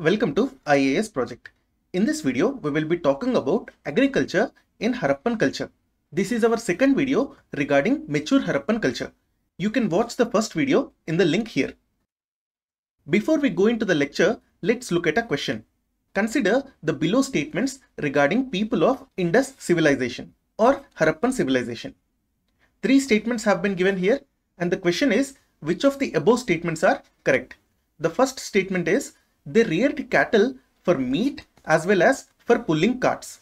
Welcome to IAS project. In this video, we will be talking about agriculture in Harappan culture. This is our second video regarding mature Harappan culture. You can watch the first video in the link here. Before we go into the lecture, let's look at a question. Consider the below statements regarding people of Indus civilization or Harappan civilization. Three statements have been given here and the question is which of the above statements are correct. The first statement is they reared cattle for meat as well as for pulling carts.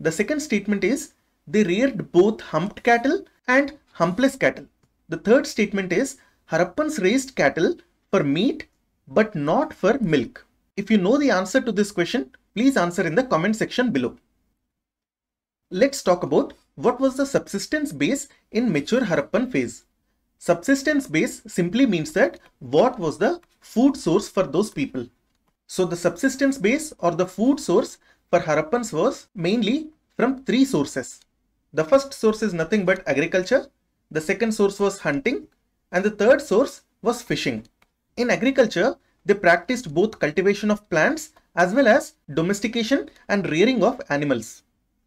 The second statement is they reared both humped cattle and humpless cattle. The third statement is Harappans raised cattle for meat but not for milk. If you know the answer to this question, please answer in the comment section below. Let's talk about what was the subsistence base in mature Harappan phase. Subsistence base simply means that what was the food source for those people. So the subsistence base or the food source for Harappans was mainly from three sources. The first source is nothing but agriculture, the second source was hunting, and the third source was fishing. In agriculture, they practiced both cultivation of plants as well as domestication and rearing of animals.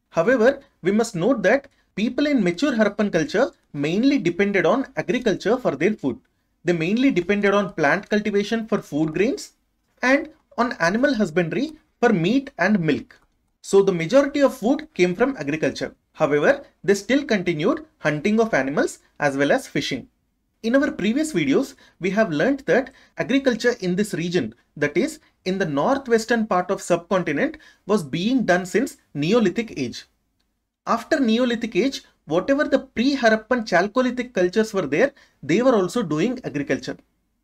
However, we must note that people in mature Harappan culture mainly depended on agriculture for their food. They mainly depended on plant cultivation for food grains and on animal husbandry for meat and milk. So the majority of food came from agriculture. However, they still continued hunting of animals as well as fishing. In our previous videos, we have learnt that agriculture in this region, that is in the northwestern part of subcontinent was being done since Neolithic age. After Neolithic age, whatever the pre-Harappan Chalcolithic cultures were there, they were also doing agriculture.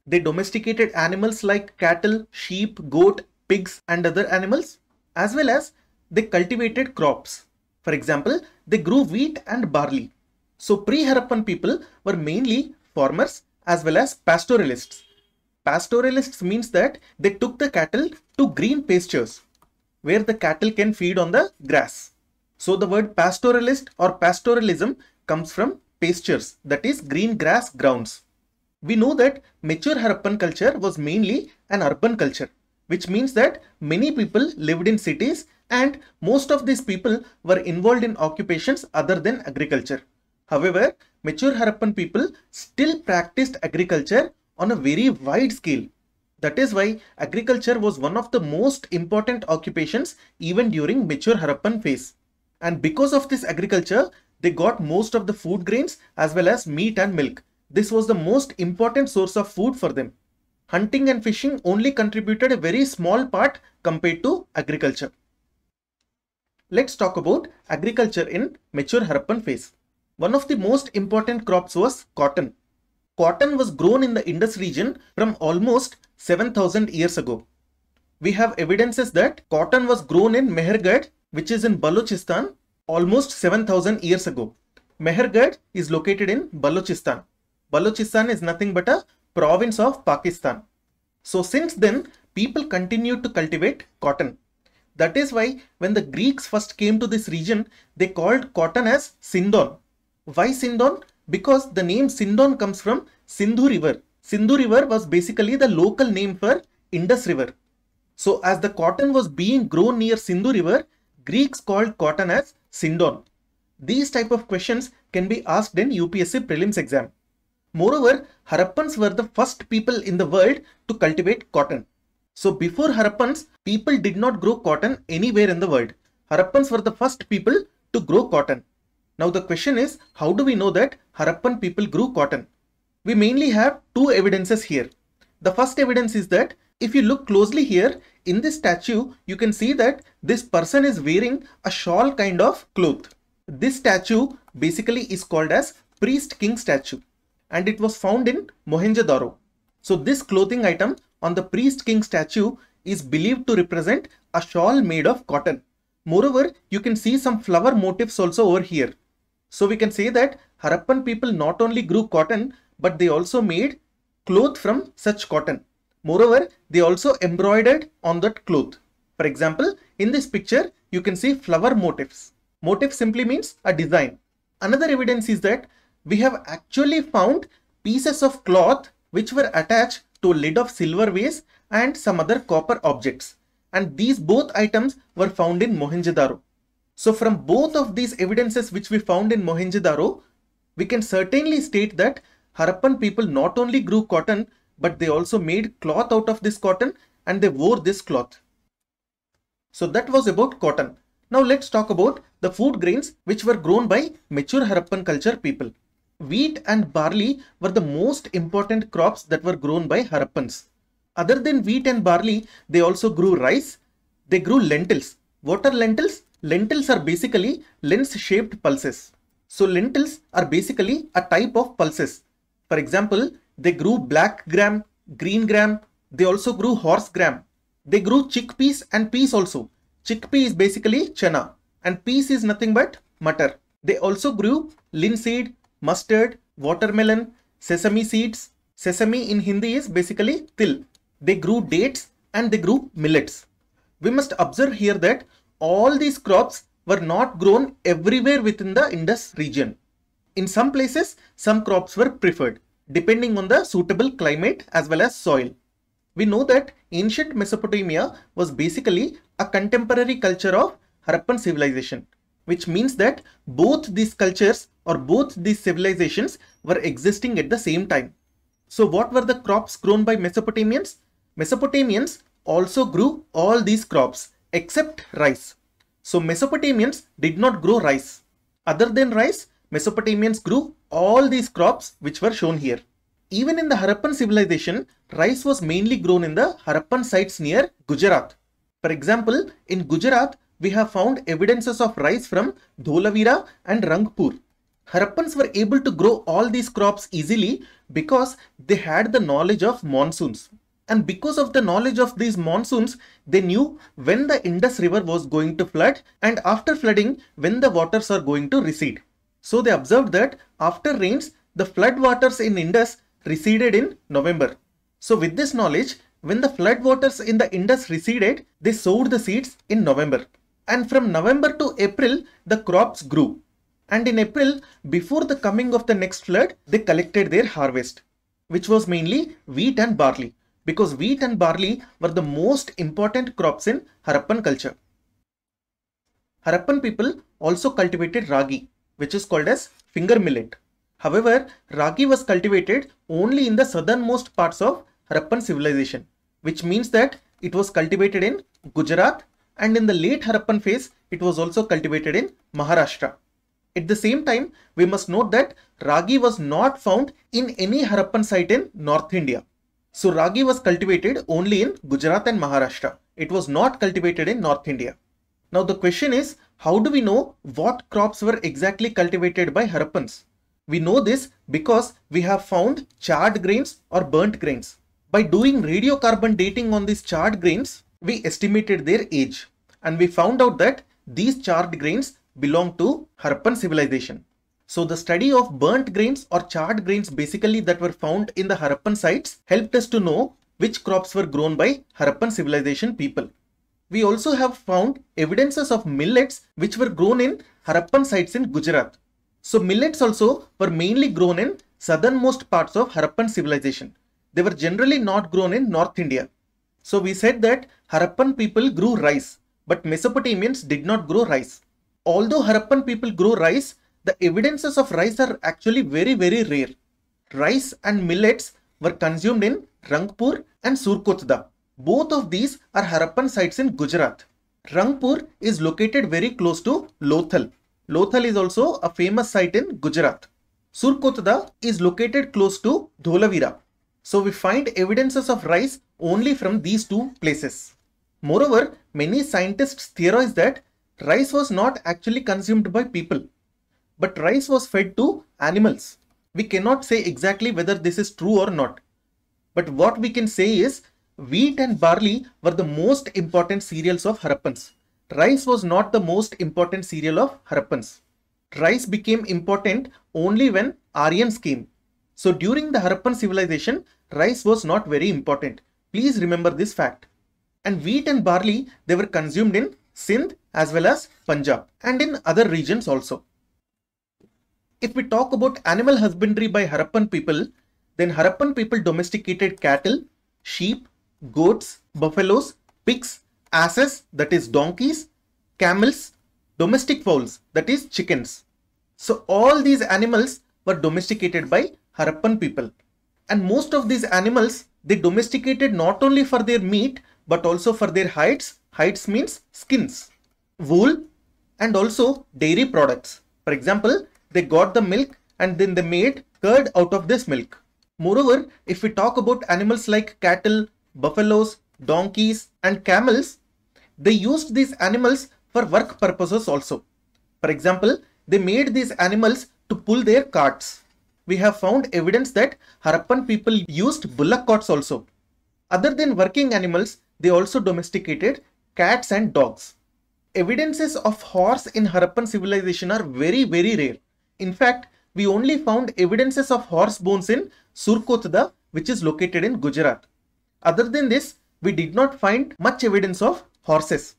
They domesticated animals like cattle, sheep, goat, pigs and other animals as well as they cultivated crops. For example, they grew wheat and barley. So pre-Harappan people were mainly farmers as well as pastoralists. Pastoralists means that they took the cattle to green pastures where the cattle can feed on the grass. So the word pastoralist or pastoralism comes from pastures that is green grass grounds. We know that mature Harappan culture was mainly an urban culture which means that many people lived in cities and most of these people were involved in occupations other than agriculture. However, mature Harappan people still practiced agriculture on a very wide scale. That is why agriculture was one of the most important occupations even during mature Harappan phase. And because of this agriculture, they got most of the food grains as well as meat and milk. This was the most important source of food for them. Hunting and fishing only contributed a very small part compared to agriculture. Let's talk about agriculture in mature Harappan phase. One of the most important crops was cotton. Cotton was grown in the Indus region from almost 7000 years ago. We have evidences that cotton was grown in Mehrgarh, which is in Balochistan, almost 7000 years ago. Mehrgarh is located in Balochistan. Balochistan is nothing but a province of Pakistan. So since then, people continued to cultivate cotton. That is why when the Greeks first came to this region, they called cotton as Sindon. Why Sindon? Because the name Sindon comes from Sindhu river. Sindhu river was basically the local name for Indus river. So as the cotton was being grown near Sindhu river, Greeks called cotton as Sindon. These type of questions can be asked in UPSC prelims exam. Moreover, Harappans were the first people in the world to cultivate cotton. So before Harappans, people did not grow cotton anywhere in the world. Harappans were the first people to grow cotton. Now the question is, how do we know that Harappan people grew cotton? We mainly have two evidences here. The first evidence is that if you look closely here, in this statue, you can see that this person is wearing a shawl kind of cloth. This statue basically is called as priest king statue and it was found in Mohenjo-daro. So this clothing item on the priest king statue is believed to represent a shawl made of cotton. Moreover, you can see some flower motifs also over here. So we can say that Harappan people not only grew cotton, but they also made cloth from such cotton. Moreover, they also embroidered on that cloth. For example, in this picture, you can see flower motifs. Motif simply means a design. Another evidence is that we have actually found pieces of cloth which were attached to lid of silver vase and some other copper objects. And these both items were found in Mohenjo-daro. So from both of these evidences which we found in Mohenjo-daro, we can certainly state that Harappan people not only grew cotton, but they also made cloth out of this cotton and they wore this cloth. So that was about cotton. Now let's talk about the food grains which were grown by mature Harappan culture people. Wheat and barley were the most important crops that were grown by Harappans. Other than wheat and barley, they also grew rice, they grew lentils. What are lentils? Lentils are basically lens-shaped pulses. So lentils are basically a type of pulses. For example, they grew black gram, green gram, they also grew horse gram. They grew chickpeas and peas also. Chickpea is basically chana and peas is nothing but matar. They also grew linseed, mustard, watermelon, sesame seeds. Sesame in Hindi is basically til. They grew dates and they grew millets. We must observe here that all these crops were not grown everywhere within the Indus region. In some places, some crops were preferred depending on the suitable climate as well as soil. We know that ancient Mesopotamia was basically a contemporary culture of Harappan civilization, which means that both these cultures or both these civilizations were existing at the same time. So what were the crops grown by Mesopotamians? Mesopotamians also grew all these crops except rice. So Mesopotamians did not grow rice. Other than rice, Mesopotamians grew all these crops which were shown here. Even in the Harappan civilization, rice was mainly grown in the Harappan sites near Gujarat. For example, in Gujarat, we have found evidences of rice from Dholavira and Rangpur. Harappans were able to grow all these crops easily because they had the knowledge of monsoons. And because of the knowledge of these monsoons, they knew when the Indus River was going to flood and after flooding, when the waters are going to recede. So they observed that after rains, the flood waters in Indus receded in November. So with this knowledge, when the flood waters in the Indus receded, they sowed the seeds in November. And from November to April, the crops grew. And in April, before the coming of the next flood, they collected their harvest, which was mainly wheat and barley, because wheat and barley were the most important crops in Harappan culture. Harappan people also cultivated ragi, which is called as finger millet. However, ragi was cultivated only in the southernmost parts of Harappan civilization, which means that it was cultivated in Gujarat and in the late Harappan phase, it was also cultivated in Maharashtra. At the same time, we must note that ragi was not found in any Harappan site in North India. So ragi was cultivated only in Gujarat and Maharashtra. It was not cultivated in North India. Now the question is, how do we know what crops were exactly cultivated by Harappans? We know this because we have found charred grains or burnt grains. By doing radiocarbon dating on these charred grains, we estimated their age and we found out that these charred grains belong to Harappan civilization. So the study of burnt grains or charred grains basically that were found in the Harappan sites helped us to know which crops were grown by Harappan civilization people. We also have found evidences of millets which were grown in Harappan sites in Gujarat. So millets also were mainly grown in southernmost parts of Harappan civilization. They were generally not grown in North India. So we said that Harappan people grew rice, but Mesopotamians did not grow rice. Although Harappan people grow rice, the evidences of rice are actually very very rare. Rice and millets were consumed in Rangpur and Surkotda. Both of these are Harappan sites in Gujarat. Rangpur is located very close to Lothal. Lothal is also a famous site in Gujarat. Surkotda is located close to Dholavira. So we find evidences of rice only from these two places. Moreover, many scientists theorize that rice was not actually consumed by people, but rice was fed to animals. We cannot say exactly whether this is true or not. But what we can say is wheat and barley were the most important cereals of Harappans. Rice was not the most important cereal of Harappans. Rice became important only when Aryans came. So during the Harappan civilization, rice was not very important. Please remember this fact. And wheat and barley, they were consumed in Sindh as well as Punjab and in other regions also. If we talk about animal husbandry by Harappan people, then Harappan people domesticated cattle, sheep, goats, buffaloes, pigs, asses, that is donkeys, camels, domestic fowls, that is chickens. So all these animals were domesticated by Harappan people. And most of these animals, they domesticated not only for their meat, but also for their hides. Hides means skins, wool, and also dairy products. For example, they got the milk and then they made curd out of this milk. Moreover, if we talk about animals like cattle, buffaloes, donkeys, and camels, they used these animals for work purposes also. For example, they made these animals to pull their carts. We have found evidence that Harappan people used bullock carts also. Other than working animals, they also domesticated cats and dogs. Evidences of horse in Harappan civilization are very very rare. In fact, we only found evidences of horse bones in Surkotda which is located in Gujarat. Other than this, we did not find much evidence of horses.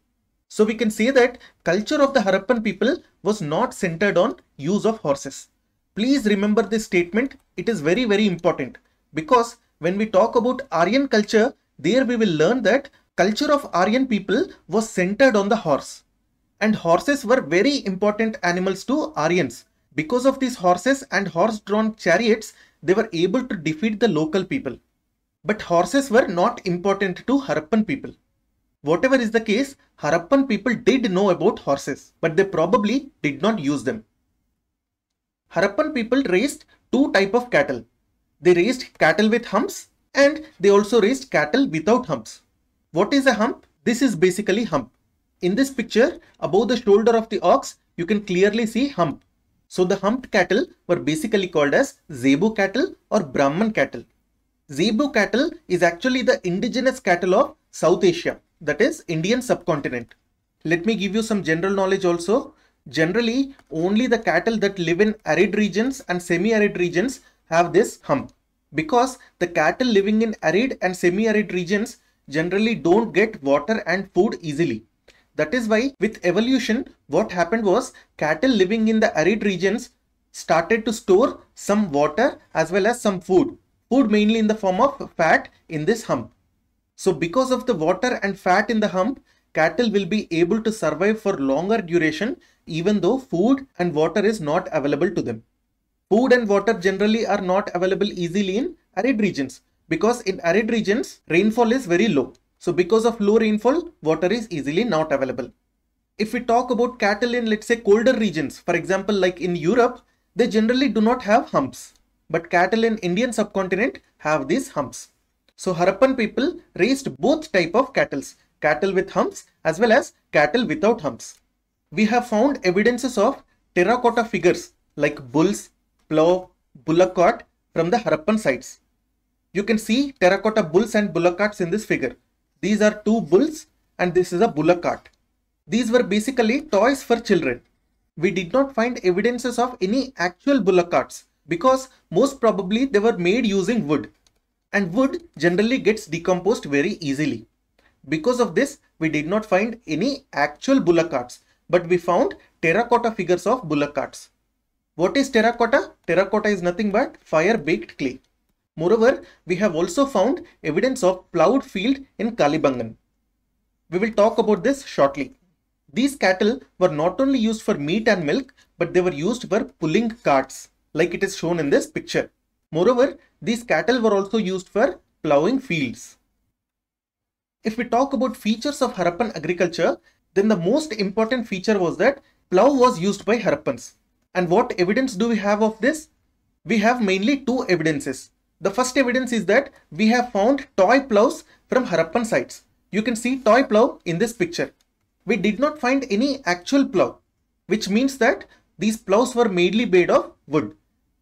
So we can say that culture of the Harappan people was not centered on use of horses. Please remember this statement. It is very, very important because when we talk about Aryan culture, there we will learn that culture of Aryan people was centered on the horse. And horses were very important animals to Aryans. Because of these horses and horse-drawn chariots, they were able to defeat the local people. But horses were not important to Harappan people. Whatever is the case, Harappan people did know about horses, but they probably did not use them. Harappan people raised two type of cattle. They raised cattle with humps and they also raised cattle without humps. What is a hump? This is basically hump. In this picture, above the shoulder of the ox, you can clearly see hump. So the humped cattle were basically called as Zebu cattle or Brahman cattle. Zebu cattle is actually the indigenous cattle of South Asia, that is Indian subcontinent. Let me give you some general knowledge also. Generally, only the cattle that live in arid regions and semi-arid regions have this hump because the cattle living in arid and semi-arid regions generally don't get water and food easily. That is why with evolution, what happened was cattle living in the arid regions started to store some water as well as some food food mainly in the form of fat in this hump. So because of the water and fat in the hump, cattle will be able to survive for longer duration even though food and water is not available to them. Food and water generally are not available easily in arid regions because in arid regions rainfall is very low. So because of low rainfall, water is easily not available. If we talk about cattle in let's say colder regions, for example like in Europe, they generally do not have humps but cattle in Indian subcontinent have these humps. So Harappan people raised both type of cattle, cattle with humps as well as cattle without humps. We have found evidences of terracotta figures like bulls, plough, bullock cart from the Harappan sites. You can see terracotta bulls and bullock carts in this figure. These are two bulls and this is a bullock cart. These were basically toys for children. We did not find evidences of any actual bullock carts because most probably they were made using wood and wood generally gets decomposed very easily. Because of this, we did not find any actual bullock carts, but we found terracotta figures of bullock carts. What is terracotta? Terracotta is nothing but fire baked clay. Moreover, we have also found evidence of plowed field in Kalibangan. We will talk about this shortly. These cattle were not only used for meat and milk, but they were used for pulling carts like it is shown in this picture. Moreover, these cattle were also used for plowing fields. If we talk about features of Harappan agriculture, then the most important feature was that plow was used by Harappans. And what evidence do we have of this? We have mainly two evidences. The first evidence is that we have found toy plows from Harappan sites. You can see toy plow in this picture. We did not find any actual plow, which means that these plows were mainly made of wood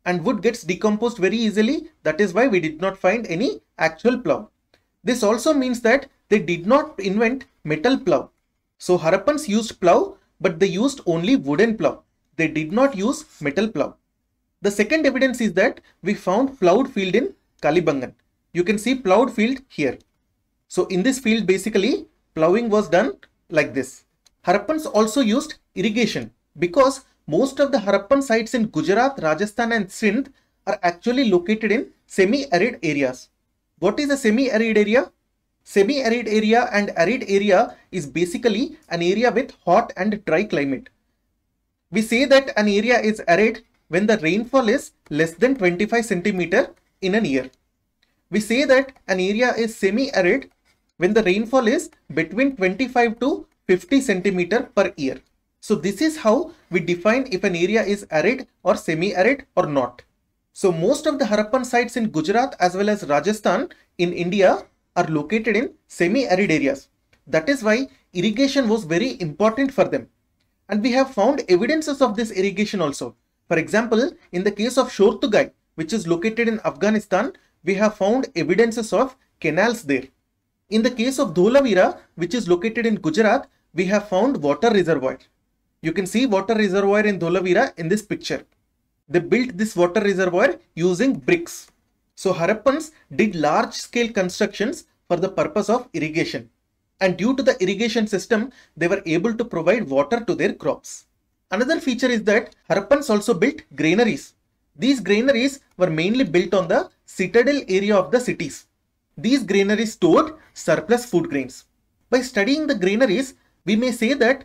and wood gets decomposed very easily. That is why we did not find any actual plow. This also means that they did not invent metal plow. So Harappans used plow, but they used only wooden plow. They did not use metal plow. The second evidence is that we found plowed field in Kalibangan. You can see plowed field here. So in this field basically plowing was done like this. Harappans also used irrigation because most of the Harappan sites in Gujarat, Rajasthan and Sindh are actually located in semi-arid areas. What is a semi-arid area? Semi-arid area and arid area is basically an area with hot and dry climate. We say that an area is arid when the rainfall is less than 25 centimeter in a year. We say that an area is semi-arid when the rainfall is between 25 to 50 centimeter per year. So this is how we define if an area is arid or semi-arid or not. So most of the Harappan sites in Gujarat as well as Rajasthan in India are located in semi-arid areas. That is why irrigation was very important for them. And we have found evidences of this irrigation also. For example, in the case of Shortugai, which is located in Afghanistan, we have found evidences of canals there. In the case of Dholavira, which is located in Gujarat, we have found water reservoir. You can see water reservoir in Dholavira in this picture. They built this water reservoir using bricks. So Harappans did large scale constructions for the purpose of irrigation. And due to the irrigation system, they were able to provide water to their crops. Another feature is that Harappans also built granaries. These granaries were mainly built on the citadel area of the cities. These granaries stored surplus food grains. By studying the granaries, we may say that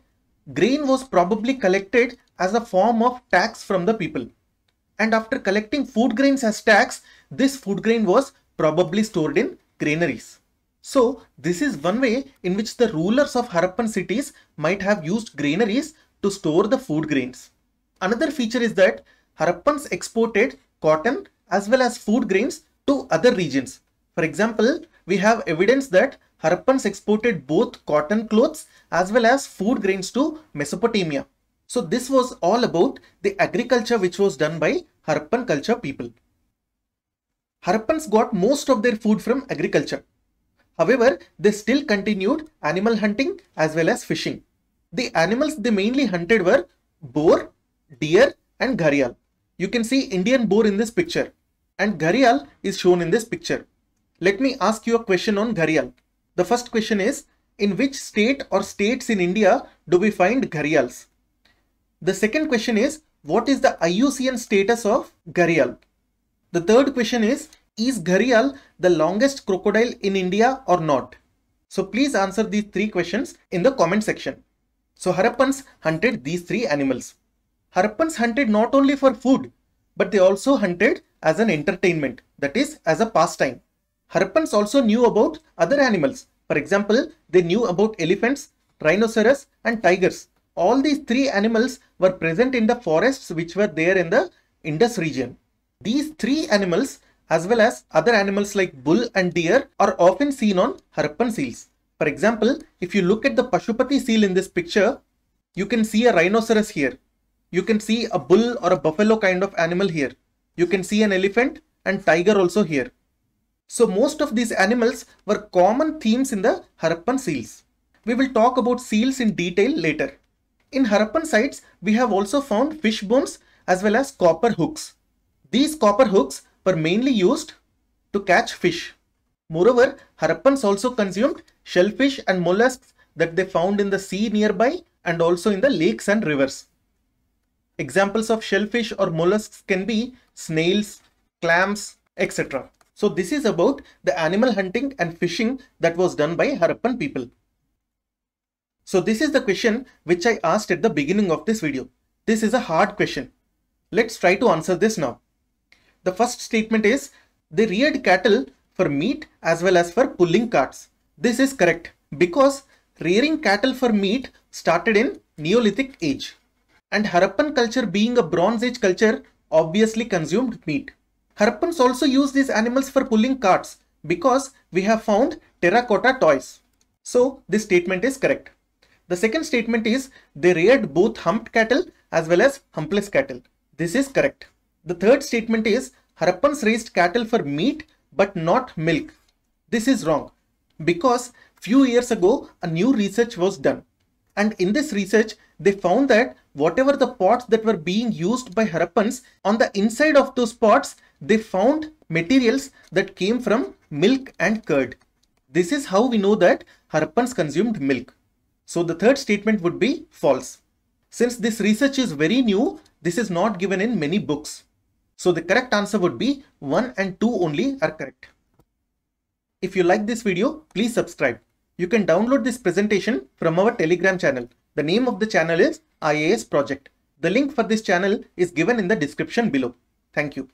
grain was probably collected as a form of tax from the people. And after collecting food grains as tax, this food grain was probably stored in granaries. So this is one way in which the rulers of Harappan cities might have used granaries to store the food grains. Another feature is that Harappans exported cotton as well as food grains to other regions. For example, we have evidence that Harappans exported both cotton clothes as well as food grains to Mesopotamia. So this was all about the agriculture which was done by Harappan culture people. Harappans got most of their food from agriculture. However, they still continued animal hunting as well as fishing. The animals they mainly hunted were boar, deer and gharial. You can see Indian boar in this picture and gharial is shown in this picture. Let me ask you a question on gharial. The first question is, in which state or states in India do we find gharials? The second question is, what is the IUCN status of gharial? The third question is, is gharial the longest crocodile in India or not? So please answer these three questions in the comment section. So Harappans hunted these three animals. Harappans hunted not only for food, but they also hunted as an entertainment, that is as a pastime. Harappans also knew about other animals. For example, they knew about elephants, rhinoceros and tigers. All these three animals were present in the forests which were there in the Indus region. These three animals as well as other animals like bull and deer are often seen on Harappan seals. For example, if you look at the Pashupati seal in this picture, you can see a rhinoceros here. You can see a bull or a buffalo kind of animal here. You can see an elephant and tiger also here. So most of these animals were common themes in the Harappan seals. We will talk about seals in detail later. In Harappan sites, we have also found fish bones as well as copper hooks. These copper hooks were mainly used to catch fish. Moreover, Harappans also consumed shellfish and mollusks that they found in the sea nearby and also in the lakes and rivers. Examples of shellfish or mollusks can be snails, clams, etc. So this is about the animal hunting and fishing that was done by Harappan people. So this is the question which I asked at the beginning of this video. This is a hard question. Let's try to answer this now. The first statement is they reared cattle for meat as well as for pulling carts. This is correct because rearing cattle for meat started in Neolithic age and Harappan culture being a Bronze Age culture obviously consumed meat. Harappans also used these animals for pulling carts because we have found terracotta toys. So this statement is correct. The second statement is they reared both humped cattle as well as humpless cattle. This is correct. The third statement is Harappans raised cattle for meat but not milk. This is wrong because few years ago a new research was done and in this research they found that whatever the pots that were being used by Harappans on the inside of those pots they found materials that came from milk and curd. This is how we know that Harappans consumed milk. So the third statement would be false. Since this research is very new, this is not given in many books. So the correct answer would be 1 and 2 only are correct. If you like this video, please subscribe. You can download this presentation from our Telegram channel. The name of the channel is IAS Project. The link for this channel is given in the description below. Thank you.